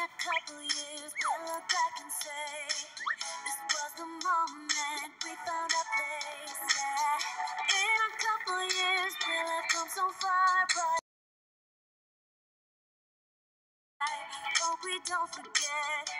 a couple years, we'll look back and say this was the moment we found our place. Yeah. In a couple years, we'll have come so far, but I hope we don't forget.